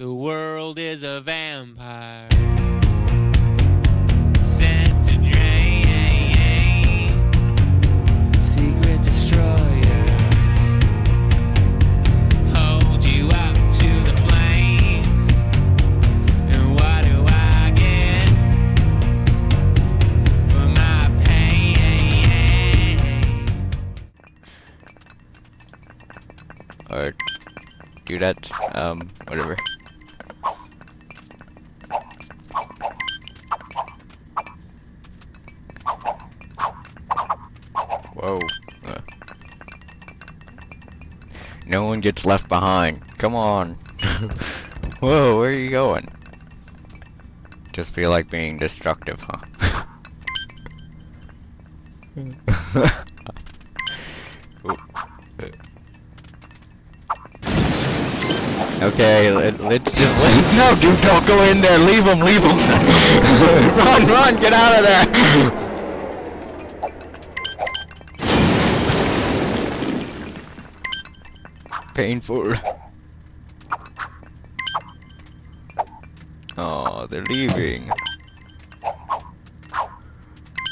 The world is a vampire. Sent to drain. Secret destroyers. Hold you up to the flames. And what do I get for my pain? Or do that, um, whatever. Whoa. Uh. No one gets left behind. Come on. Whoa, where are you going? Just feel like being destructive, huh? Okay, let, let's just let. No, dude, don't go in there. Leave him, leave him. run, run, get out of there. Painful. Oh, they're leaving.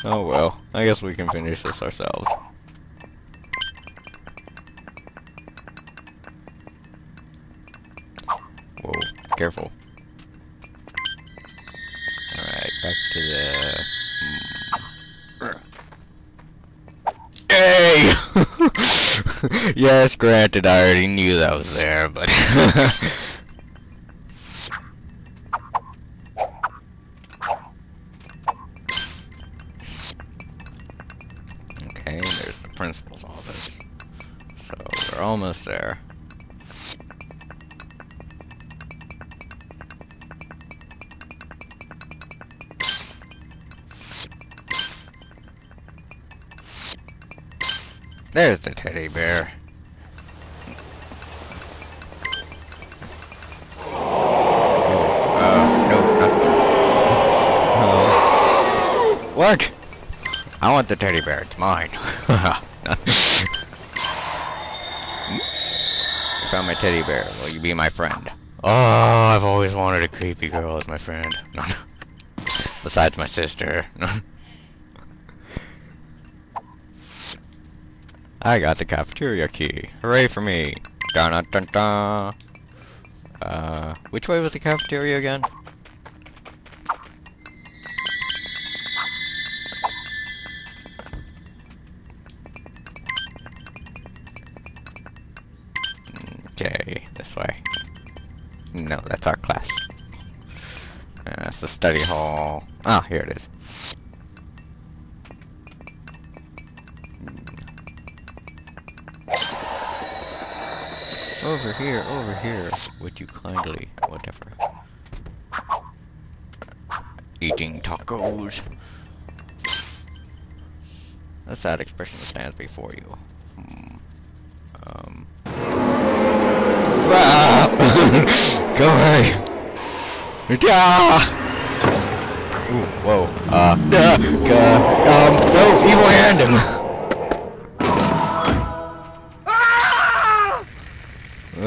Oh well, I guess we can finish this ourselves. Whoa, careful. Alright, back to the... yes, granted, I already knew that was there, but... okay, there's the principal's office. So, we're almost there. There's the teddy bear. Oh, uh. What? I want the teddy bear. It's mine. I Found my teddy bear. Will you be my friend? Oh, I've always wanted a creepy girl as my friend. Besides my sister. I got the cafeteria key. Hooray for me. Dun dun dun dun. Uh, which way was the cafeteria again? Okay, this way. No, that's our class. Uh, that's the study hall. Ah, here it is. Over here, over here. Would you kindly, whatever. Eating tacos. A sad expression that stands before you. Hmm. Um. Ah! Go away! Ah! Ooh, whoa. Uh. Uh. No, evil hand!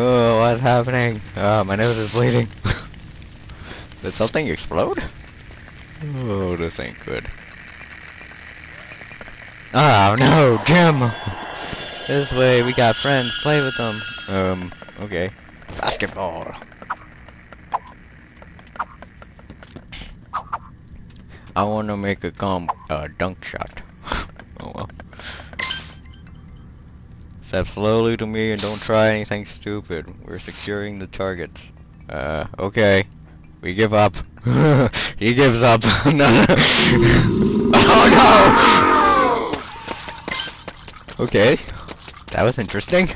Oh, what's happening? Oh, my nose is bleeding. Did something explode? Oh, this ain't good. Oh no, Jim! This way, we got friends, play with them. Um, okay. Basketball. I wanna make a com uh, dunk shot. oh well. Step slowly to me and don't try anything stupid. We're securing the target. Uh, okay. We give up. he gives up. no. oh no! Okay. That was interesting.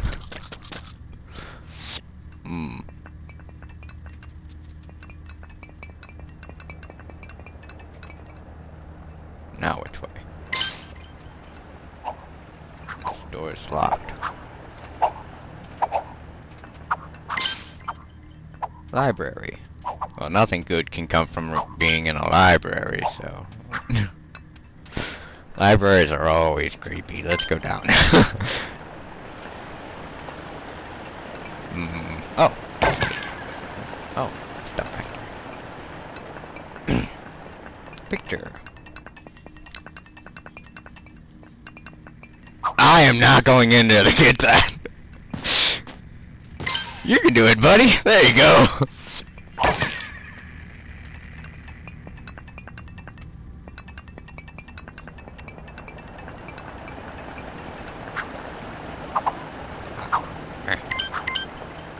Library. Well, nothing good can come from being in a library, so... Libraries are always creepy. Let's go down. mm. Oh. Oh, stuff back Picture. I am not going in there to get that. You can do it, buddy. There you go.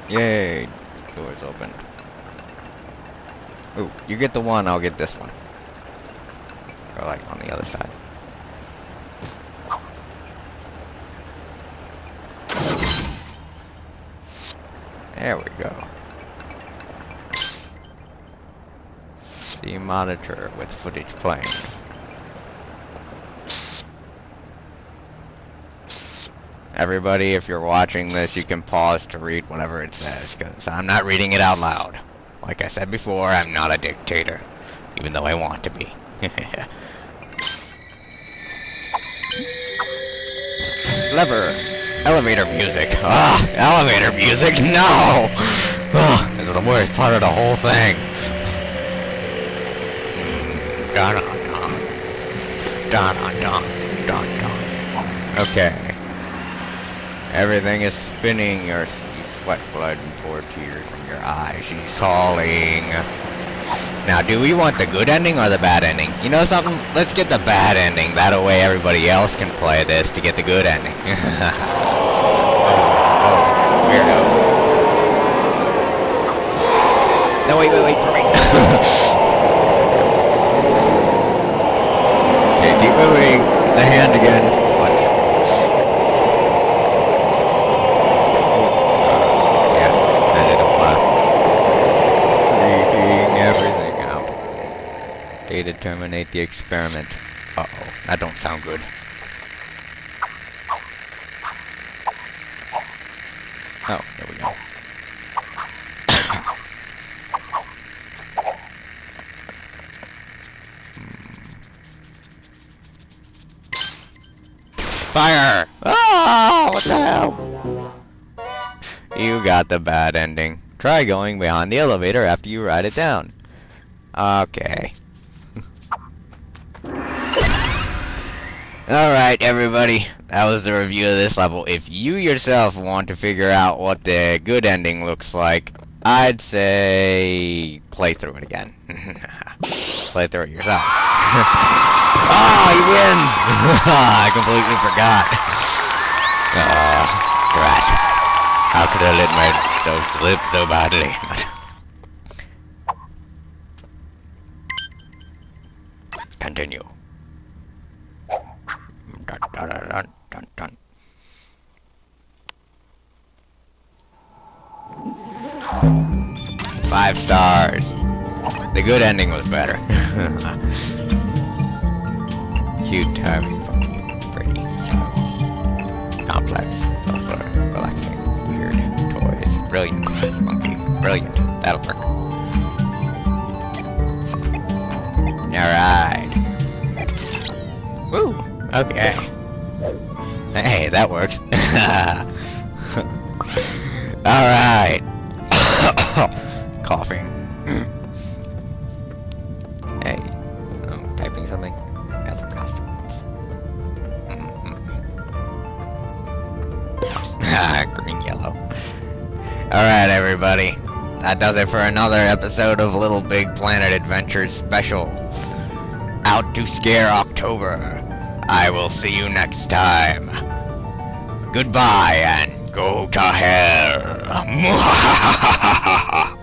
Yay. Doors open. Ooh, you get the one, I'll get this one. Or like on the other side. There we go. See monitor with footage playing. Everybody, if you're watching this, you can pause to read whatever it says, because I'm not reading it out loud. Like I said before, I'm not a dictator, even though I want to be. Lever. Elevator music. Ah, elevator music, no! Ah, this is the worst part of the whole thing. Dun. Dun dun dun. Dun dun. Okay. Everything is spinning. Your you sweat blood and pour tears from your eyes. She's calling. Now, do we want the good ending or the bad ending? You know something? Let's get the bad ending. That way everybody else can play this to get the good ending. weirdo. No, wait, wait, wait for me. okay, keep moving the hand again. Watch. Oh, yeah, kinda don't wanna freaking everything out. Data terminate the experiment. Uh-oh, that don't sound good. Oh, there we go. Fire! Oh, what the hell? You got the bad ending. Try going behind the elevator after you ride it down. Okay. Alright, everybody. That was the review of this level. If you yourself want to figure out what the good ending looks like, I'd say play through it again. play through it yourself. oh, he wins! I completely forgot. Ah, drat. How could I let myself slip so badly? Continue. Dun, dun, dun. Five stars. The good ending was better. Cute timing, pretty, slow. Complex, also relaxing, weird, toys, brilliant, monkey, brilliant, that'll work. Alright. Woo! Okay. Hey, that works. Alright. Alright, everybody. That does it for another episode of Little Big Planet Adventures Special. Out to Scare October. I will see you next time. Goodbye and go to hell.